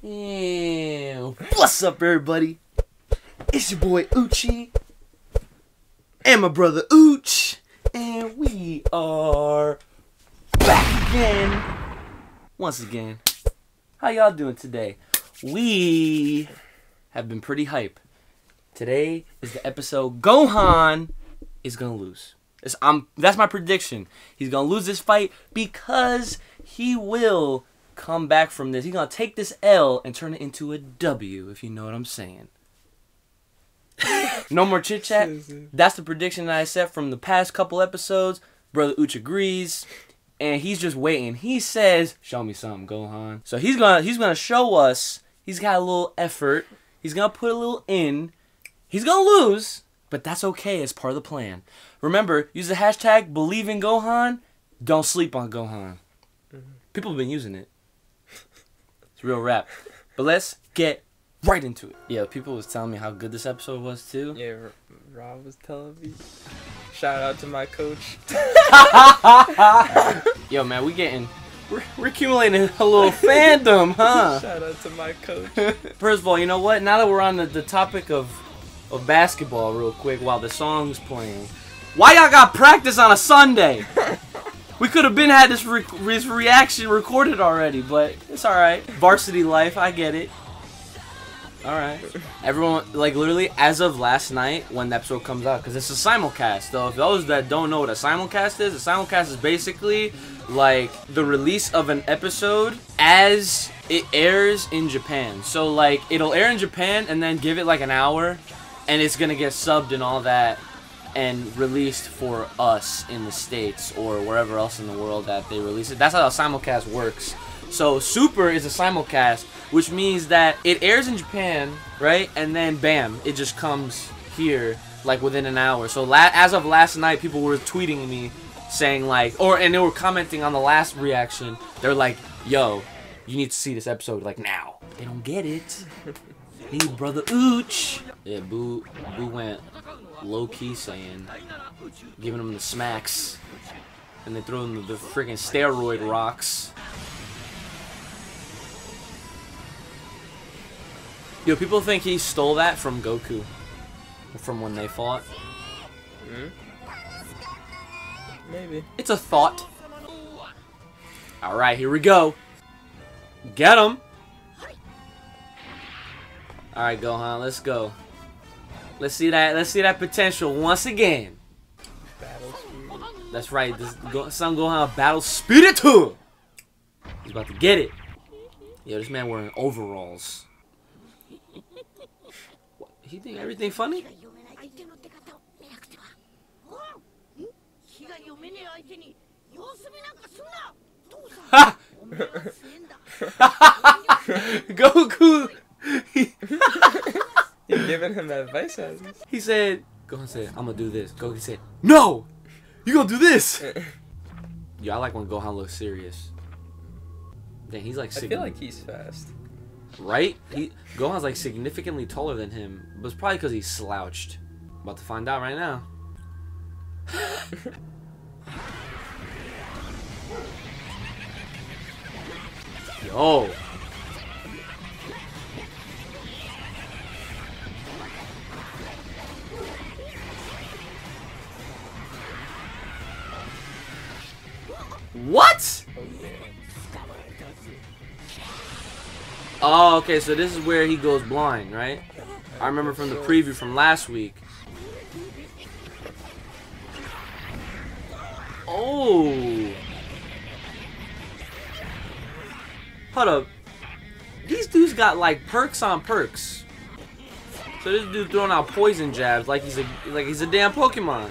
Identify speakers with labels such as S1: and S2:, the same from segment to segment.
S1: What's up, everybody? It's your boy Uchi and my brother Ooch, and we are back again. Once again, how y'all doing today? We have been pretty hype. Today is the episode Gohan is gonna lose. It's, that's my prediction. He's gonna lose this fight because he will come back from this. He's gonna take this L and turn it into a W, if you know what I'm saying. no more chit chat. That's the prediction that I set from the past couple episodes. Brother Uch agrees, and he's just waiting. He says, "Show me something, Gohan." So he's gonna he's gonna show us. He's got a little effort. He's gonna put a little in. He's gonna lose, but that's okay. It's part of the plan. Remember, use the hashtag Believe in Gohan. Don't sleep on Gohan. Mm-hmm. People have been using it. It's real rap. But let's get right into it. Yeah, people was telling me how good this episode was too.
S2: Yeah, R- Rob was telling me. Shout out to my coach.
S1: Yo, man, we getting we're, we're accumulating a little fandom, huh?
S2: Shout out to my coach.
S1: First of all, you know what? Now that we're on the, the topic of of basketball, real quick, while the song's playing, why y'all got practice on a Sunday? We could have been had this, re- reaction recorded already, but it's all right. Varsity life, I get it. All right. Everyone, like literally, as of last night when the episode comes out, because it's a simulcast. Though, if those that don't know what a simulcast is, a simulcast is basically like the release of an episode as it airs in Japan. So like it'll air in Japan and then give it like an hour, and it's gonna get subbed and all that and released for us in the states or wherever else in the world that they release it. That's how a simulcast works. So Super is a simulcast, which means that it airs in Japan, right? And then bam, it just comes here like within an hour. So la- as of last night, people were tweeting me saying like, or and they were commenting on the last reaction. They're like, "Yo, you need to see this episode like now." They don't get it. Hey, brother Ooch. Yeah, Boo, Boo went low key saying, giving him the smacks, and they throw him the, the freaking steroid rocks. Yo, people think he stole that from Goku, from when they fought. Hmm?
S2: Maybe.
S1: It's a thought. All right, here we go. Get him. All right, Gohan, let's go. Let's see that. Let's see that potential once again. That's right. This Go Son Gohan Battle Spiritu. He's about to get it. Yo, this man wearing overalls. What, he think everything funny? Goku!
S2: You're giving him advice as
S1: he said. Gohan said, "I'm gonna do this." Goku said, "No, you gonna do this." Yo, I like when Gohan looks serious. Dang, he's like
S2: I feel like he's fast.
S1: right. He Gohan's like significantly taller than him, but it's probably because he's slouched. About to find out right now. Yo. What?
S2: Oh.
S1: Okay, so this is where he goes blind, right? I remember from the preview from last week. Oh. Hold up. These dudes got like perks on perks. So this dude throwing out poison jabs like he's a like he's a damn Pokemon.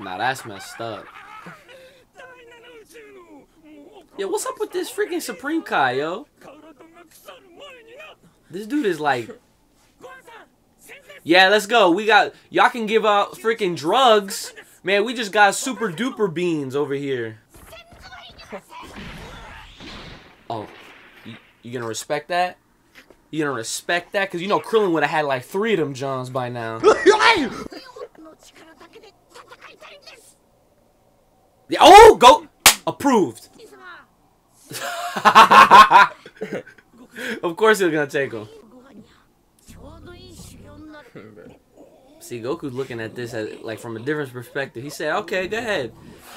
S1: Nah, that's messed up. Yo, what's up with this freaking Supreme Kai, yo? This dude is like, yeah, let's go. We got y'all can give out freaking drugs, man. We just got super duper beans over here. Oh, you, you gonna respect that? You gonna respect that? Cause you know Krillin would have had like three of them Johns by now. Yeah, oh, go approved. of course he's gonna take him. See, Goku looking at this as, like from a different perspective. He said, "Okay, go ahead,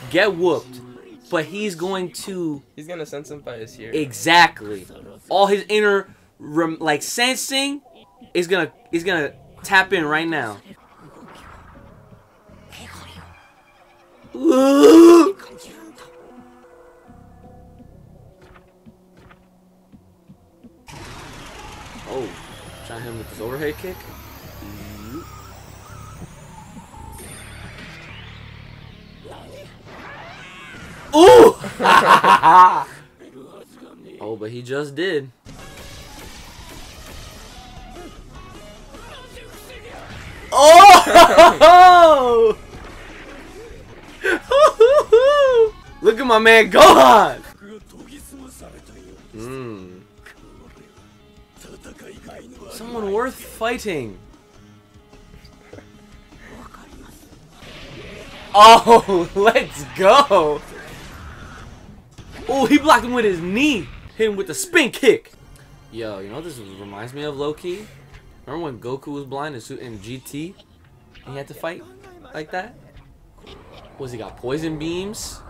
S1: get whooped," but he's going to.
S2: He's gonna sense him by his ear.
S1: Exactly. All his inner, like sensing, is gonna is gonna tap in right now. Oh, hit him with his overhead kick. Ooh! oh, but he just did. Oh! Look at my man Gohan! Mm. Someone worth fighting. Oh, let's go. Oh, he blocked him with his knee. Hit him with the spin kick. Yo, you know what this reminds me of low key? Remember when Goku was blind and in GT? And he had to fight like that? Was he got poison beams?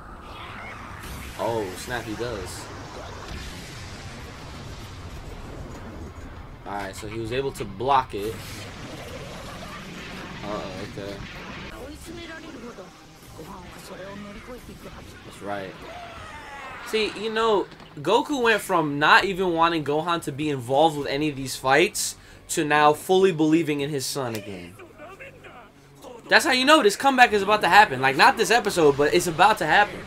S1: Oh, snap, he does. Alright, so he was able to block it. Uh-oh, okay. That's right. See, you know, Goku went from not even wanting Gohan to be involved with any of these fights to now fully believing in his son again. That's how you know this comeback is about to happen. Like, not this episode, but it's about to happen.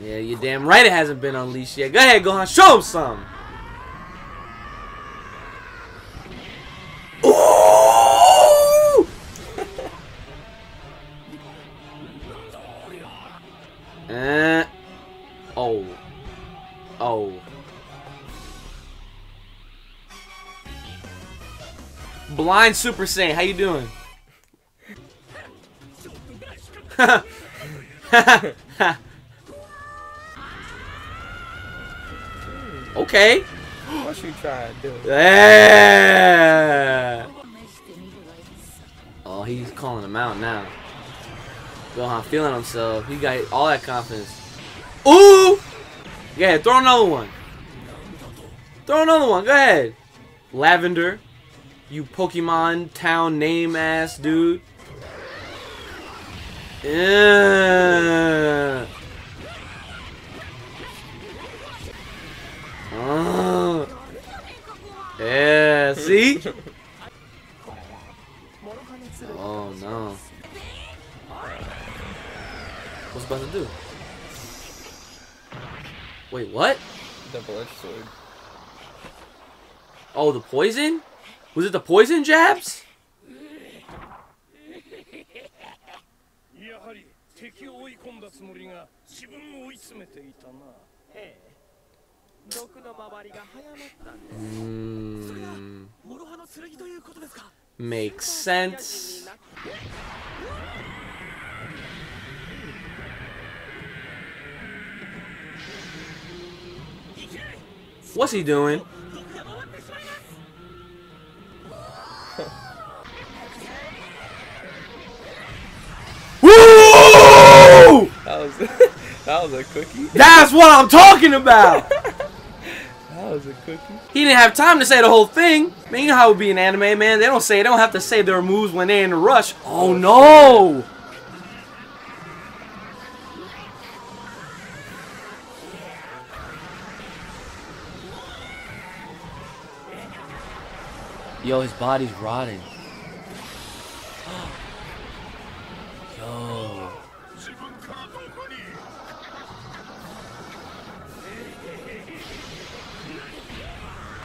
S1: Yeah, you're damn right it hasn't been unleashed yet. Go ahead, Gohan, show him some! Eh. Oh. Oh. Blind Super Saiyan, how you doing? Okay.
S2: What you trying to do?
S1: Yeah. Oh, he's calling him out now. Gohan feeling himself. He got all that confidence. Ooh! Yeah, throw another one. Throw another one. Go ahead. Lavender. You Pokemon town name ass dude. Yeah. Yeah, see? Oh no. What's about to do? Wait, what?
S2: Double edged sword.
S1: Oh, the poison? Was it the poison jabs?
S2: 毒の回りが早まったん
S1: Hmm.
S3: 諸刃の剣ということですか
S1: Makes sense. What's he doing? Woo!
S2: That was that was a cookie.
S1: That's what I'm talking about.
S2: That was a cookie.
S1: He didn't have time to say the whole thing. Man, you know how it would be in anime, man. They don't say, they don't have to say their moves when they're in a rush. Oh no! Yo, his body's rotting.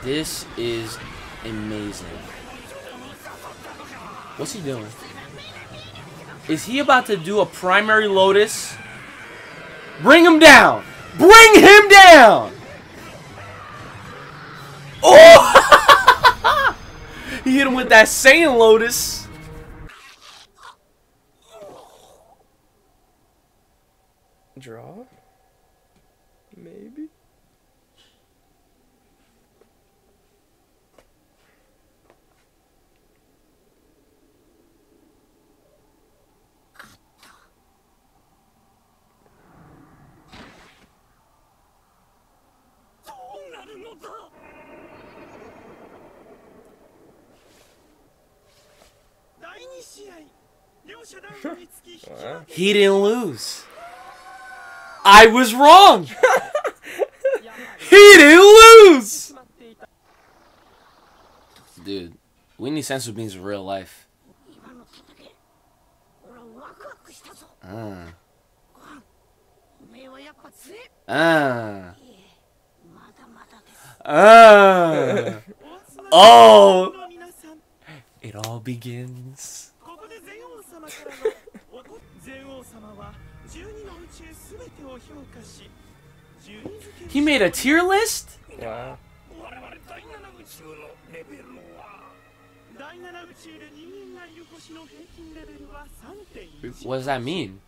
S1: This is amazing. What's he doing? Is he about to do a primary lotus? Bring him down! Bring him down! Oh! he hit him with that Saiyan lotus.
S2: Draw? Maybe.
S1: He didn't lose. I was wrong. he didn't lose. Dude,
S4: we need senzu beans in real life.
S1: Ah.
S4: Uh.
S1: Ah.
S4: Uh. Ah.
S1: Ah. Oh! It all begins. he made a tier list?
S2: Wow.
S1: What does that mean?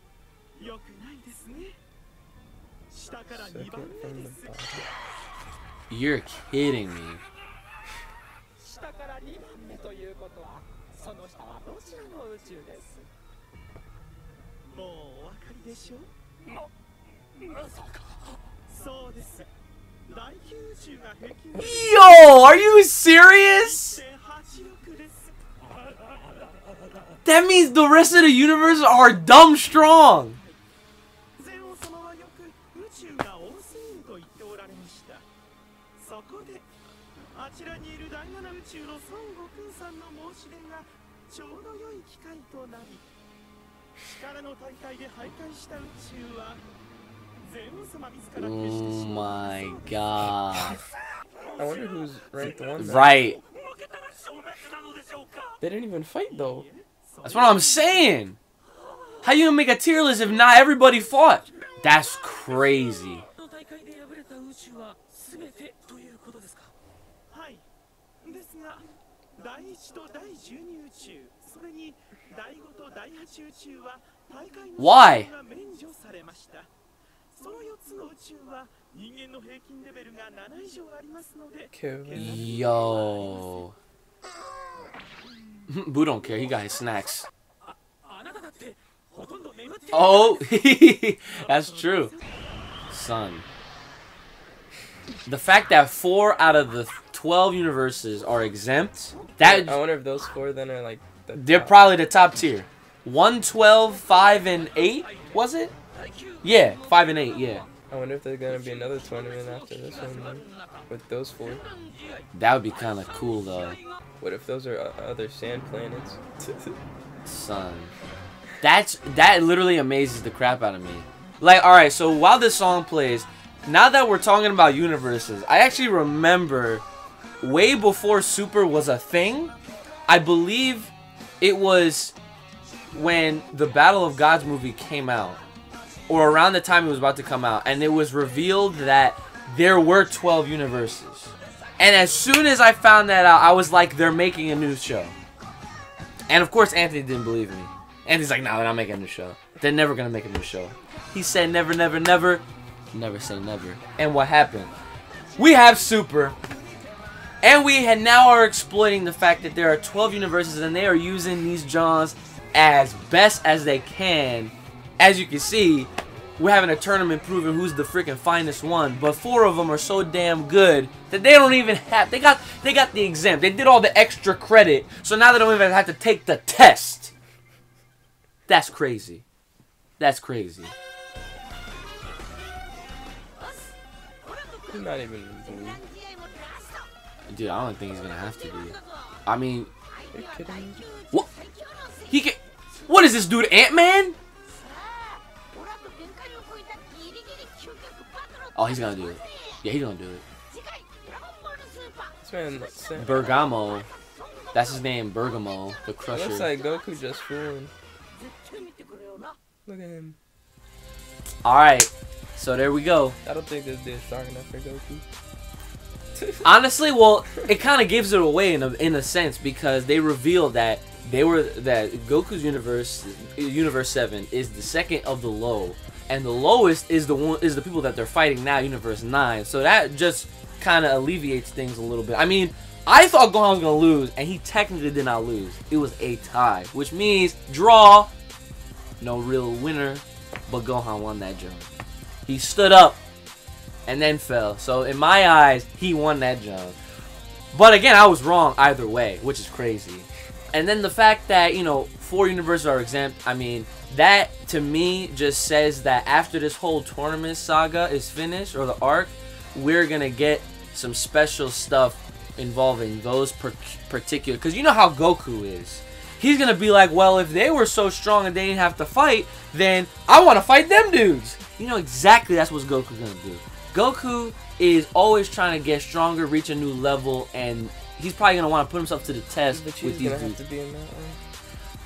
S2: Second from the.
S1: You're kidding me. Yo, are you serious? That means the rest of the universe are dumb strong.
S3: の大会で敗退した宇宙は全王様自ら消して
S1: Oh
S3: しまう
S1: my god.
S2: I wonder who's ranked one. now.
S1: Right.
S3: 負けたら消滅なのでしょうか
S2: They didn't even fight though.
S1: That's what I'm saying. How you gonna make a tier list if not everybody fought? That's crazy.
S3: の大会で敗れた宇宙は全てということですかはいですが第1と第12宇宙それに第5と第8宇宙は大会の
S1: Why?
S3: が免除されましたその4つの宇宙は人間の平均レベルが7以上ありますので
S2: Kevin.
S1: Yo. Boo don't care. He got his snacks.
S3: あなただってほとんど眠っている
S1: Oh, that's true. Son. The fact that four out of the 12 universes are exempt,
S2: I
S1: that
S2: wonder if those four then are like the
S1: they're
S2: top.
S1: probably the top tier. 1, 12, 5, and 8, was it? Yeah, 5 and 8, yeah.
S2: I wonder if there's gonna be another tournament after this one with those four.
S1: That would be kind of cool, though.
S2: What if those are uh, other sand planets?
S1: Son. That's that literally amazes the crap out of me. Like, all right, so while this song plays, now that we're talking about universes, I actually remember way before Super was a thing. I believe it was when the Battle of Gods movie came out, or around the time it was about to come out, and it was revealed that there were 12 universes. And as soon as I found that out, I was like, they're making a new show. And of course, Anthony didn't believe me. Anthony's like, no, they're not making a new show. They're never gonna make a new show. He said, never, never, never. Never say never. And what happened? We have Super. And we had now are exploiting the fact that there are 12 universes and they are using these Johns as best as they can. As you can see, we're having a tournament proving who's the freaking finest one. But four of them are so damn good that they don't even have. They got they got the exam. They did all the extra credit, so now they don't even have to take the test. That's crazy. That's crazy.
S2: Not even
S1: Dude, I don't think he's gonna have to be. I mean, what? He can... What is this dude,
S4: Ant-Man?
S1: Oh, he's gonna do it. Yeah, he's gonna do it. Bergamo. That's his name, Bergamo, the
S2: Crusher. Looks like Goku just fooling. Look at him.
S1: Alright, so there we go.
S2: I don't think this is strong enough for Goku.
S1: Honestly, well, it kind of gives it away in a, in a sense because they reveal that they were that Goku's universe, Universe Seven, is the second of the low, and the lowest is the one is the people that they're fighting now, Universe Nine. So that just kind of alleviates things a little bit. I mean, I thought Gohan was gonna lose, and he technically did not lose. It was a tie, which means draw. No real winner, but Gohan won that jump. He stood up and then fell. So in my eyes, he won that jump. But again, I was wrong either way, which is crazy. And then the fact that, you know, four universes are exempt, I mean, that to me just says that after this whole tournament saga is finished, or the arc, we're going to get some special stuff involving those particular. Because you know how Goku is. He's going to be like, well, if they were so strong and they didn't have to fight, then I want to fight them dudes. You know exactly that's what Goku's going to do. Goku is always trying to get stronger, reach a new level, and he's probably gonna want to put himself to the test
S2: Vegeta's
S1: with these dudes.
S2: to be in that one.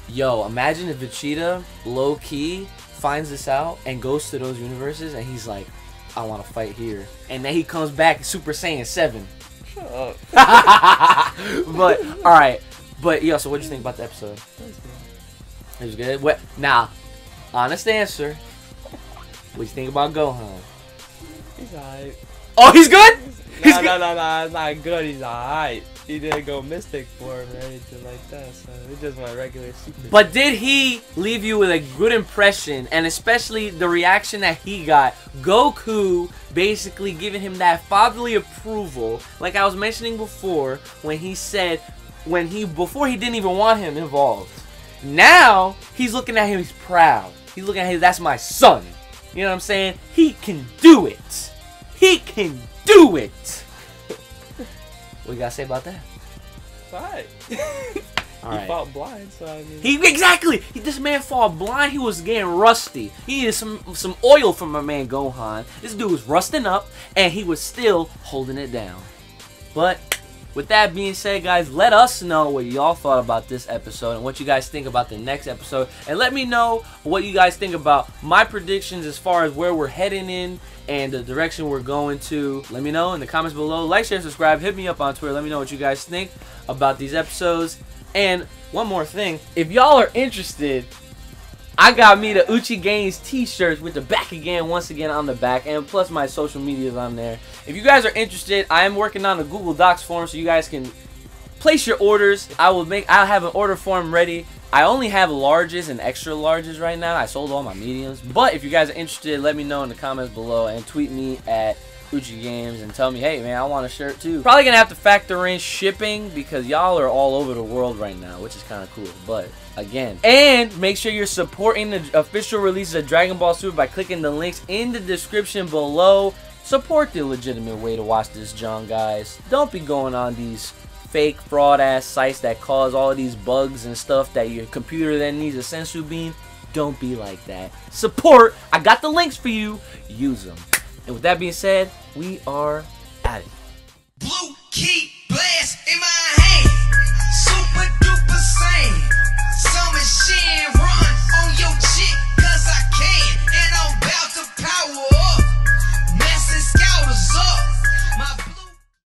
S1: Yo, imagine if Vegeta, low key, finds this out and goes to those universes, and he's like, "I want to fight here," and then he comes back Super Saiyan Seven.
S2: Shut up.
S1: but all right, but yo, so what do you think about the episode? It was good. What now? Honest answer. What do you think about Gohan?
S2: He's alright.
S1: Oh, he's good. He's
S2: No,
S1: good?
S2: no, no, no, it's not good. He's alright. He didn't go mystic form or anything like that, so he just went regular super.
S1: But did he leave you with a good impression, and especially the reaction that he got? Goku basically giving him that fatherly approval, like I was mentioning before, when he said, when he before he didn't even want him involved. Now he's looking at him, he's proud. He's looking at him, that's my son. You know what I'm saying? He can do it. He can do it. What you gotta say about that?
S2: Alright.
S1: All
S2: he
S1: right.
S2: fought blind, so I mean.
S1: He exactly. He, this man fall blind. He was getting rusty. He needed some some oil from my man Gohan. This dude was rusting up, and he was still holding it down. But with that being said, guys, let us know what y'all thought about this episode and what you guys think about the next episode, and let me know what you guys think about my predictions as far as where we're heading in and the direction we're going to. Let me know in the comments below. Like, share, subscribe. Hit me up on Twitter. Let me know what you guys think about these episodes. And one more thing, if y'all are interested, I got me the Uchi Games t-shirts with the back again, once again on the back, and plus my social medias on there. If you guys are interested, I am working on a Google Docs form so you guys can place your orders. I will make. I'll have an order form ready. I only have larges and extra larges right now. I sold all my mediums. But if you guys are interested, let me know in the comments below and tweet me at Games and tell me, hey man, I want a shirt too. Probably gonna have to factor in shipping because y'all are all over the world right now, which is kind of cool. But again, and make sure you're supporting the official releases of Dragon Ball Super by clicking the links in the description below. Support the legitimate way to watch this, John, guys. Don't be going on these fake fraud ass sites that cause all these bugs and stuff that your computer then needs a senzu beam. Don't be like that. Support. I got the links for you. Use them. And with that being said, we are at it. Blue Key